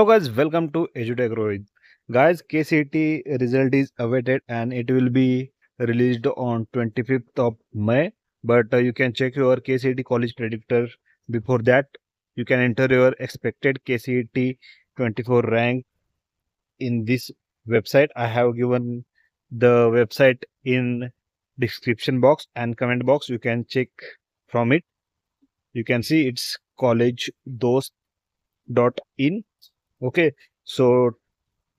Hello guys, welcome to EduTech. Guys, KCET result is awaited and it will be released on 25th of May. But uh, you can check your KCET college predictor before that. You can enter your expected KCET 24 rank in this website. I have given the website in description box and comment box. You can check from it. You can see it's collegedost.in okay so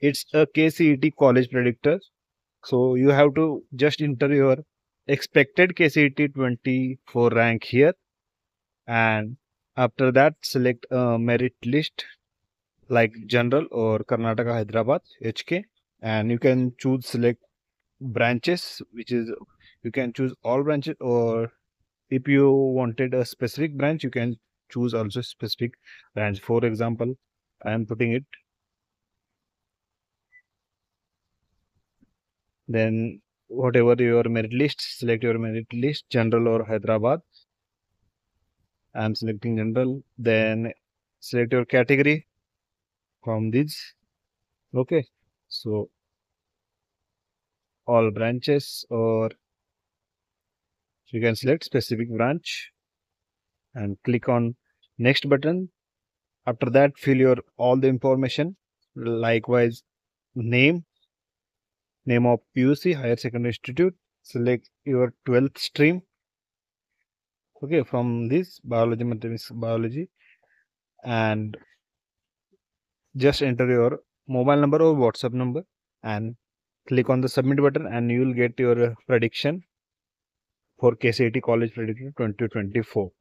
it's a kcet college predictor. So you have to just enter your expected kcet 24 rank here. And after that select a merit list like general or karnataka hyderabad hk and you can choose select branches which is you can choose all branches or if you wanted a specific branch you can choose also specific branch. For example I am putting it. Then whatever your merit list, select your merit list, general or Hyderabad. I am selecting general. Then select your category from this. Okay. So all branches or you can select specific branch and click on next button after that fill your all the information likewise name name of PUC higher secondary institute select your 12th stream. Okay from this biology mathematics biology and just enter your mobile number or whatsapp number and click on the submit button and you will get your prediction for KCET college prediction 2024